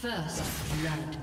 First blood.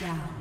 down.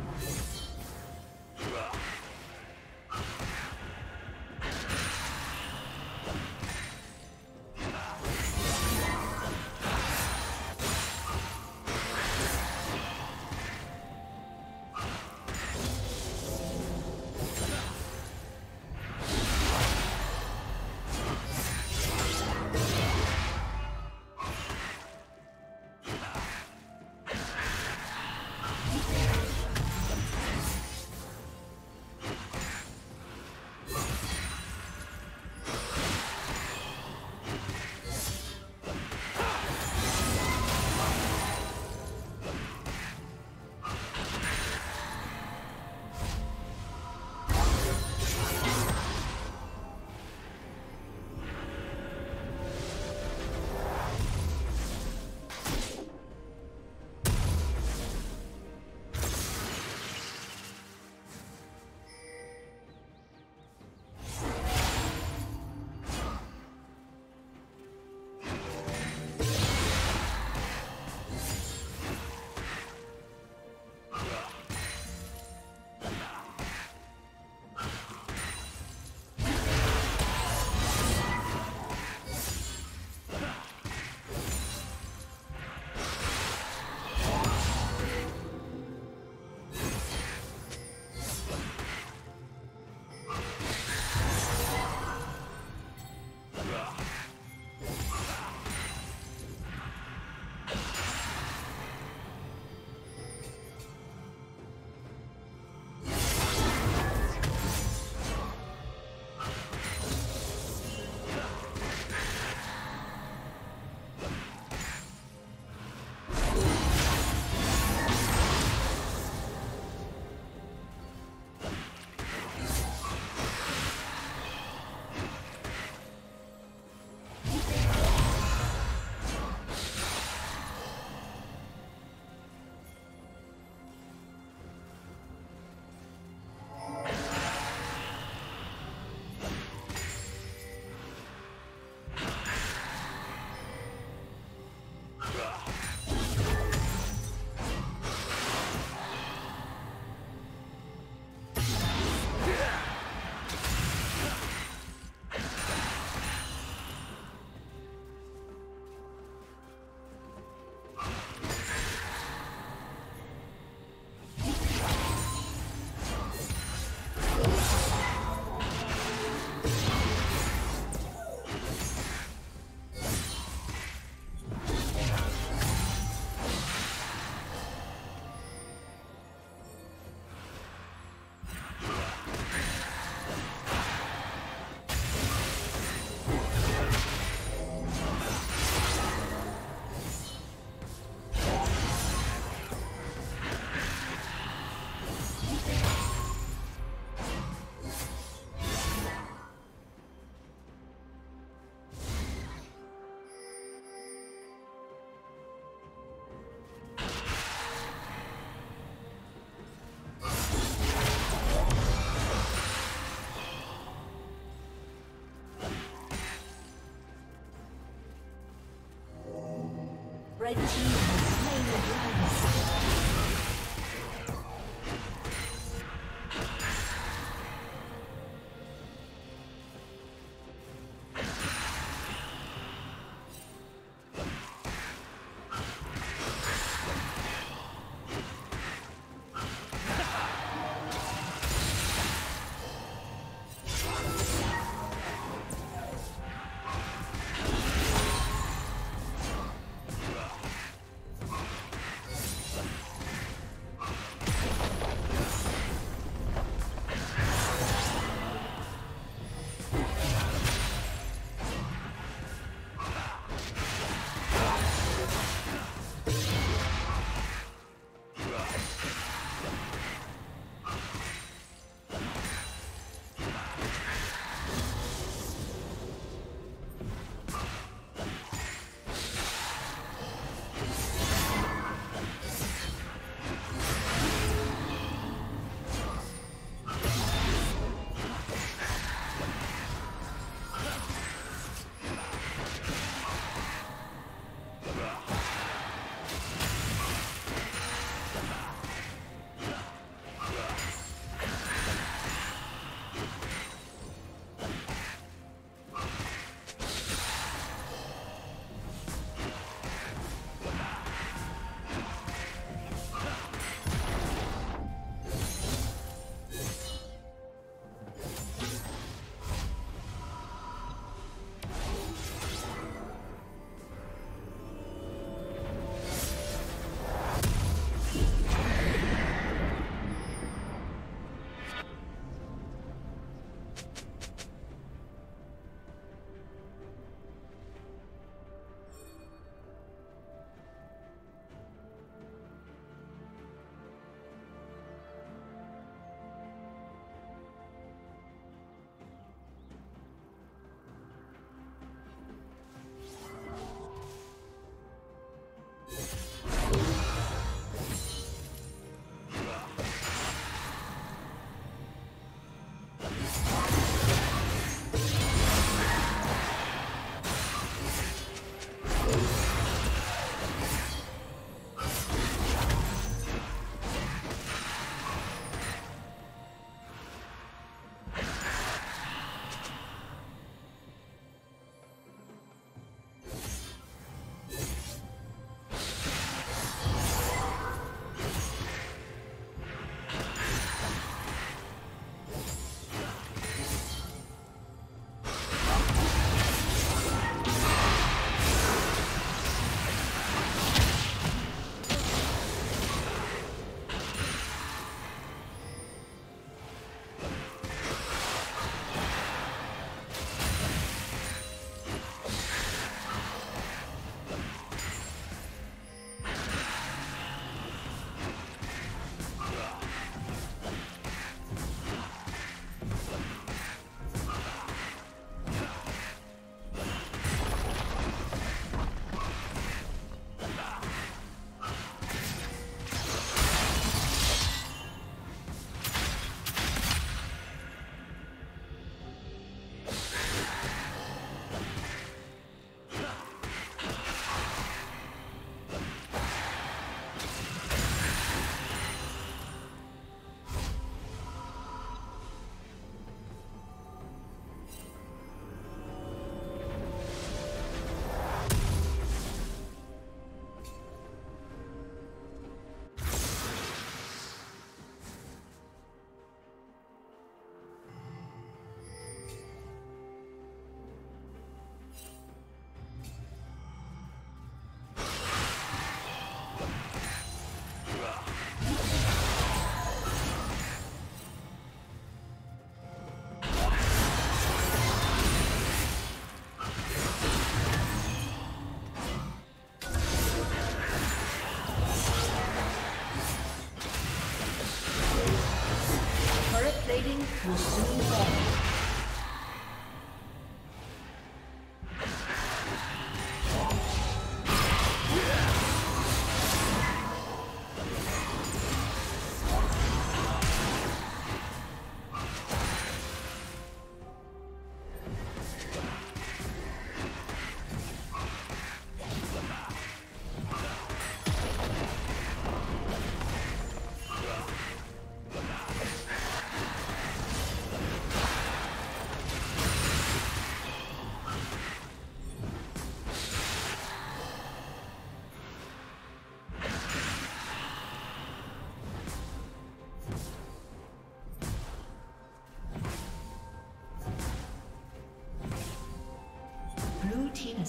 Red team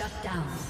Shut down.